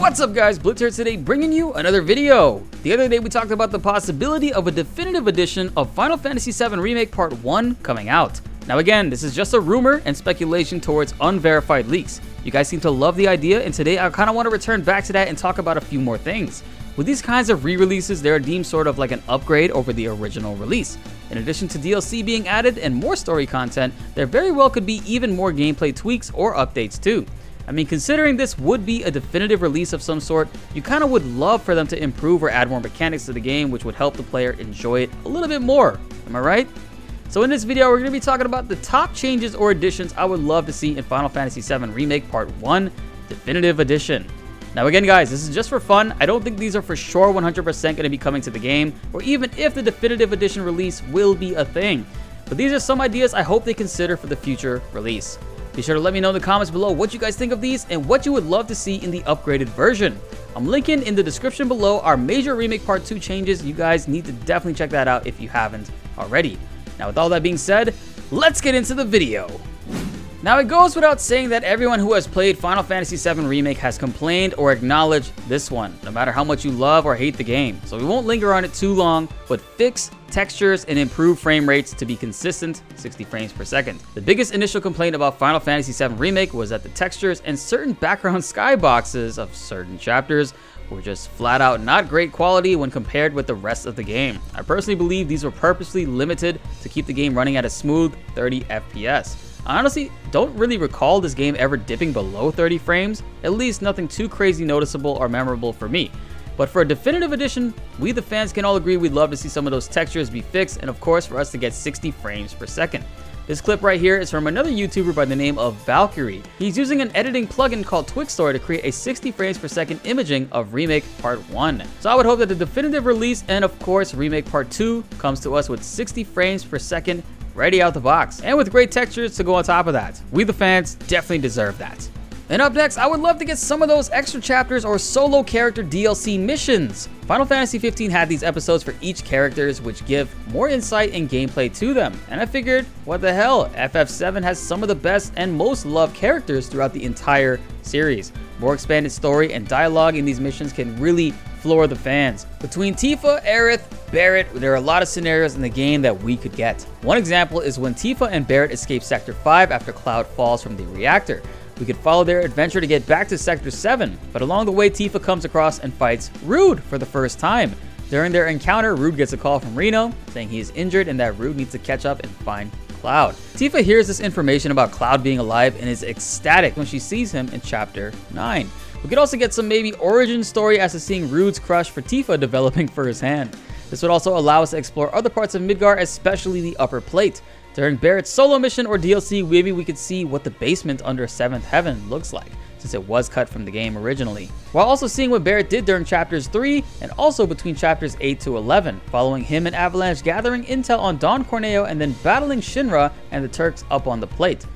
What's up guys, Blitz here today bringing you another video. The other day we talked about the possibility of a definitive edition of Final Fantasy VII Remake Part 1 coming out. Now again, this is just a rumor and speculation towards unverified leaks. You guys seem to love the idea and today I kind of want to return back to that and talk about a few more things. With these kinds of re-releases, they're deemed sort of like an upgrade over the original release. In addition to DLC being added and more story content, there very well could be even more gameplay tweaks or updates too. I mean, considering this would be a definitive release of some sort, you kind of would love for them to improve or add more mechanics to the game, which would help the player enjoy it a little bit more. Am I right? So in this video, we're going to be talking about the top changes or additions I would love to see in Final Fantasy VII Remake Part 1 Definitive Edition. Now again guys, this is just for fun. I don't think these are for sure 100% going to be coming to the game, or even if the Definitive Edition release will be a thing. But these are some ideas I hope they consider for the future release. Be sure to let me know in the comments below what you guys think of these and what you would love to see in the upgraded version. I'm linking in the description below our major remake part 2 changes. You guys need to definitely check that out if you haven't already. Now with all that being said, let's get into the video. Now it goes without saying that everyone who has played Final Fantasy VII Remake has complained or acknowledged this one, no matter how much you love or hate the game. So we won't linger on it too long, but fix textures and improve frame rates to be consistent 60 frames per second. The biggest initial complaint about Final Fantasy VII Remake was that the textures and certain background skyboxes of certain chapters were just flat out not great quality when compared with the rest of the game. I personally believe these were purposely limited to keep the game running at a smooth 30 FPS. I honestly don't really recall this game ever dipping below 30 frames, at least nothing too crazy noticeable or memorable for me. But for a definitive edition, we the fans can all agree we'd love to see some of those textures be fixed and of course for us to get 60 frames per second. This clip right here is from another YouTuber by the name of Valkyrie. He's using an editing plugin called Twixtor to create a 60 frames per second imaging of Remake Part 1. So I would hope that the definitive release and of course Remake Part 2 comes to us with 60 frames per second ready out the box, and with great textures to go on top of that. We the fans definitely deserve that. And up next, I would love to get some of those extra chapters or solo character DLC missions. Final Fantasy 15 had these episodes for each characters which give more insight and gameplay to them. And I figured, what the hell, FF7 has some of the best and most loved characters throughout the entire series. More expanded story and dialogue in these missions can really floor the fans. Between Tifa, Aerith, Barret, there are a lot of scenarios in the game that we could get. One example is when Tifa and Barret escape Sector 5 after Cloud falls from the reactor. We could follow their adventure to get back to Sector 7, but along the way Tifa comes across and fights Rude for the first time. During their encounter, Rude gets a call from Reno saying he is injured and that Rude needs to catch up and find Cloud. Tifa hears this information about Cloud being alive and is ecstatic when she sees him in Chapter 9. We could also get some maybe origin story as to seeing Rude's crush for Tifa developing for his hand. This would also allow us to explore other parts of Midgar, especially the upper plate. During Barret's solo mission or DLC, maybe we could see what the basement under 7th Heaven looks like, since it was cut from the game originally. While also seeing what Barret did during chapters 3 and also between chapters 8 to 11, following him and Avalanche gathering intel on Don Corneo and then battling Shinra and the Turks up on the plate.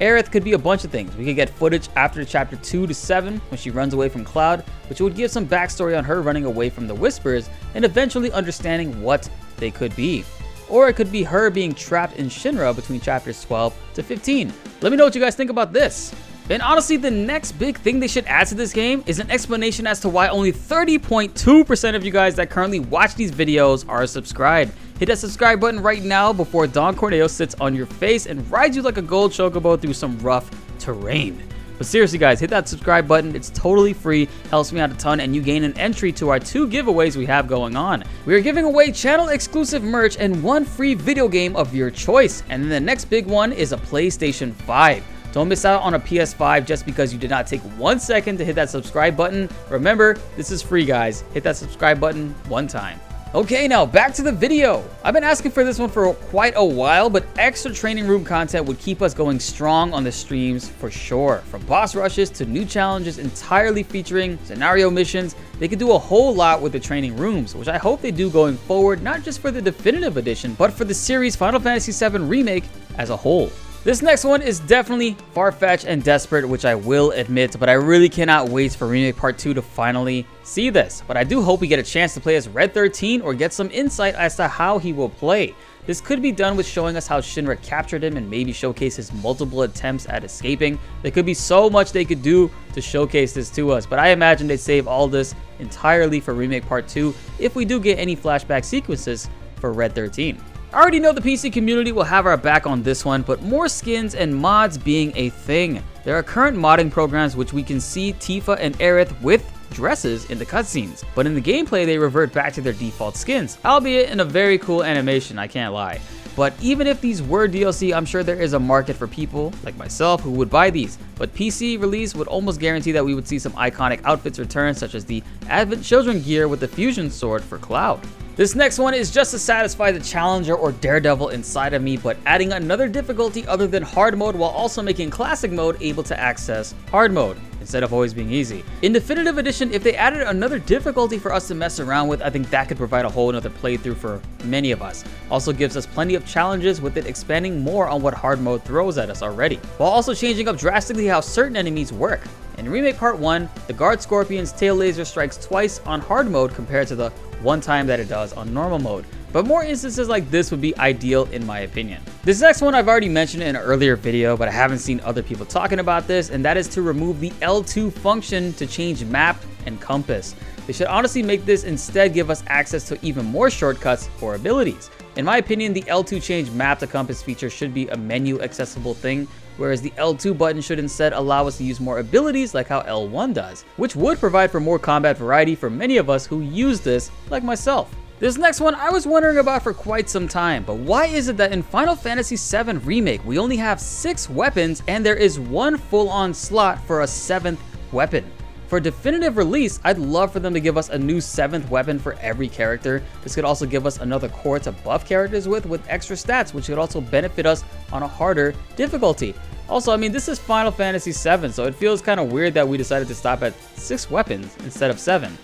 Aerith could be a bunch of things. We could get footage after chapter 2 to 7 when she runs away from Cloud, which would give some backstory on her running away from the Whispers and eventually understanding what they could be. Or it could be her being trapped in Shinra between chapters 12 to 15. Let me know what you guys think about this. And honestly, the next big thing they should add to this game is an explanation as to why only 30.2% of you guys that currently watch these videos are subscribed. Hit that subscribe button right now before Don Corneo sits on your face and rides you like a gold chocobo through some rough terrain. But seriously guys, hit that subscribe button. It's totally free, helps me out a ton, and you gain an entry to our two giveaways we have going on. We are giving away channel exclusive merch and one free video game of your choice. And then the next big one is a PlayStation 5. Don't miss out on a PS5 just because you did not take one second to hit that subscribe button. Remember, this is free, guys. Hit that subscribe button one time. Okay, now back to the video. I've been asking for this one for quite a while, but extra training room content would keep us going strong on the streams for sure. From boss rushes to new challenges entirely featuring scenario missions, they could do a whole lot with the training rooms, which I hope they do going forward, not just for the definitive edition, but for the series Final Fantasy VII Remake as a whole. This next one is definitely far-fetched and desperate, which I will admit, but I really cannot wait for Remake Part 2 to finally see this. But I do hope we get a chance to play as Red 13 or get some insight as to how he will play. This could be done with showing us how Shinra captured him and maybe showcase his multiple attempts at escaping. There could be so much they could do to showcase this to us, but I imagine they'd save all this entirely for Remake Part 2 if we do get any flashback sequences for Red 13. I already know the PC community will have our back on this one, but more skins and mods being a thing. There are current modding programs which we can see Tifa and Aerith with dresses in the cutscenes, but in the gameplay they revert back to their default skins, albeit in a very cool animation, I can't lie. But even if these were DLC, I'm sure there is a market for people like myself who would buy these. But PC release would almost guarantee that we would see some iconic outfits return, such as the Advent Children gear with the fusion sword for Cloud. This next one is just to satisfy the challenger or daredevil inside of me, but adding another difficulty other than hard mode while also making classic mode able to access hard mode instead of always being easy. In Definitive Edition, if they added another difficulty for us to mess around with, I think that could provide a whole another playthrough for many of us. Also gives us plenty of challenges with it expanding more on what hard mode throws at us already, while also changing up drastically how certain enemies work. In Remake Part 1, the Guard Scorpion's tail laser strikes twice on hard mode compared to the one time that it does on normal mode. But more instances like this would be ideal in my opinion. This next one I've already mentioned in an earlier video, but I haven't seen other people talking about this, and that is to remove the L2 function to change map and compass. They should honestly make this instead give us access to even more shortcuts or abilities. In my opinion, the L2 change map to compass feature should be a menu accessible thing whereas the L2 button should instead allow us to use more abilities like how L1 does, which would provide for more combat variety for many of us who use this, like myself. This next one I was wondering about for quite some time, but why is it that in Final Fantasy VII Remake we only have 6 weapons and there is one full-on slot for a 7th weapon? For definitive release, I'd love for them to give us a new 7th weapon for every character. This could also give us another core to buff characters with, with extra stats, which could also benefit us on a harder difficulty. Also, I mean, this is Final Fantasy VII, so it feels kind of weird that we decided to stop at 6 weapons instead of 7.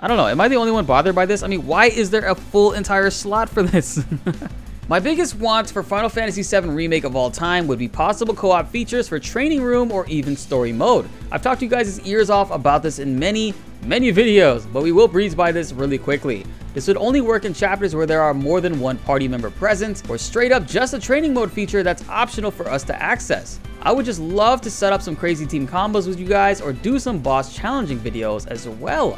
I don't know, am I the only one bothered by this? I mean, why is there a full entire slot for this? My biggest want for Final Fantasy VII Remake of all time would be possible co-op features for Training Room or even Story Mode. I've talked to you guys' ears off about this in many, many videos, but we will breeze by this really quickly. This would only work in chapters where there are more than one party member present, or straight up just a training mode feature that's optional for us to access. I would just love to set up some crazy team combos with you guys or do some boss challenging videos as well.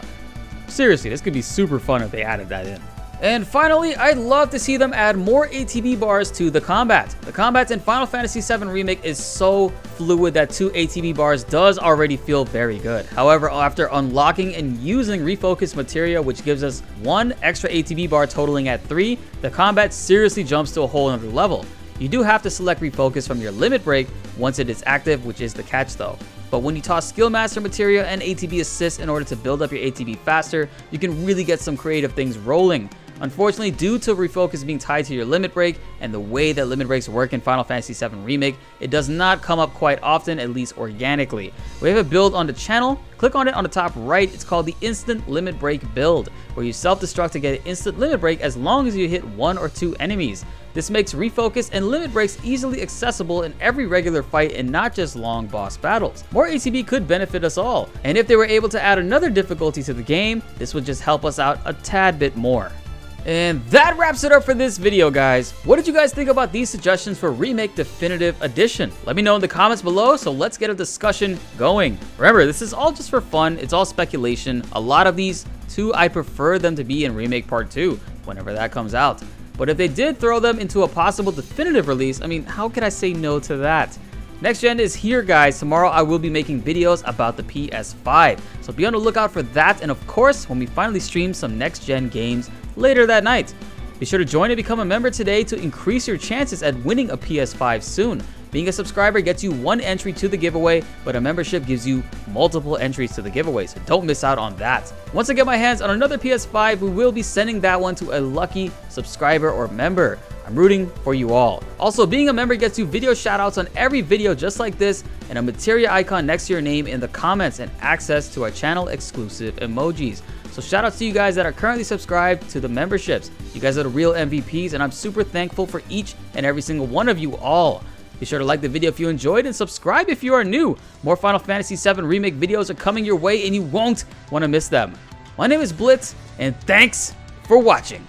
Seriously, this could be super fun if they added that in. And finally, I'd love to see them add more ATB bars to the combat. The combat in Final Fantasy VII Remake is so fluid that 2 ATB bars does already feel very good. However, after unlocking and using refocus materia, which gives us one extra ATB bar totaling at 3, the combat seriously jumps to a whole other level. You do have to select refocus from your limit break once it is active, which is the catch though. But when you toss Skill Master materia and ATB assist in order to build up your ATB faster, you can really get some creative things rolling. Unfortunately, due to refocus being tied to your limit break and the way that limit breaks work in Final Fantasy VII Remake, it does not come up quite often, at least organically. We have a build on the channel, click on it on the top right, it's called the Instant Limit Break build, where you self-destruct to get an instant limit break as long as you hit one or two enemies. This makes refocus and limit breaks easily accessible in every regular fight and not just long boss battles. More ATB could benefit us all, and if they were able to add another difficulty to the game, this would just help us out a tad bit more. And that wraps it up for this video, guys. What did you guys think about these suggestions for Remake Definitive Edition? Let me know in the comments below, so let's get a discussion going. Remember, this is all just for fun. It's all speculation. A lot of these, too, I prefer them to be in Remake Part 2, whenever that comes out. But if they did throw them into a possible definitive release, I mean, how could I say no to that? Next Gen is here, guys. Tomorrow I will be making videos about the PS5. So be on the lookout for that. And of course, when we finally stream some Next Gen games later that night. Be sure to join and become a member today to increase your chances at winning a PS5 soon. Being a subscriber gets you one entry to the giveaway, but a membership gives you multiple entries to the giveaway, so don't miss out on that. Once I get my hands on another PS5, we will be sending that one to a lucky subscriber or member. I'm rooting for you all. Also, being a member gets you video shoutouts on every video just like this, and a materia icon next to your name in the comments, and access to our channel exclusive emojis. So shout out to you guys that are currently subscribed to the memberships. You guys are the real MVPs and I'm super thankful for each and every single one of you all. Be sure to like the video if you enjoyed and subscribe if you are new. More Final Fantasy VII Remake videos are coming your way and you won't want to miss them. My name is Blitz, and thanks for watching.